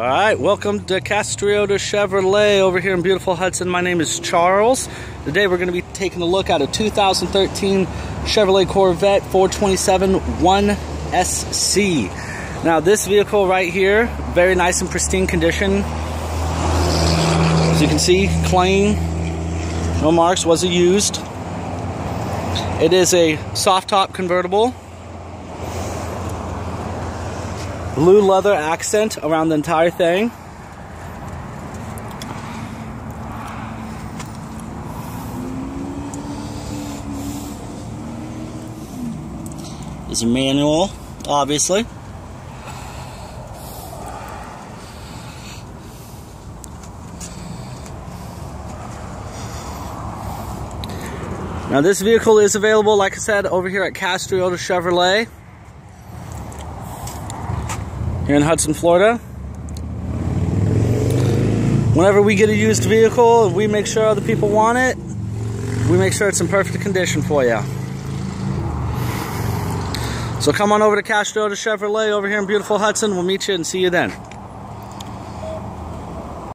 All right, welcome to Castriota Chevrolet over here in beautiful Hudson. My name is Charles. Today we're going to be taking a look at a 2013 Chevrolet Corvette 427 1SC. Now this vehicle right here, very nice and pristine condition. As you can see, clean, no marks, wasn't used. It is a soft top convertible. Blue leather accent around the entire thing. Is a manual, obviously. Now this vehicle is available, like I said, over here at Castriota Chevrolet here in Hudson, Florida. Whenever we get a used vehicle, we make sure other people want it. We make sure it's in perfect condition for you. So come on over to Castriota Chevrolet over here in beautiful Hudson. We'll meet you and see you then.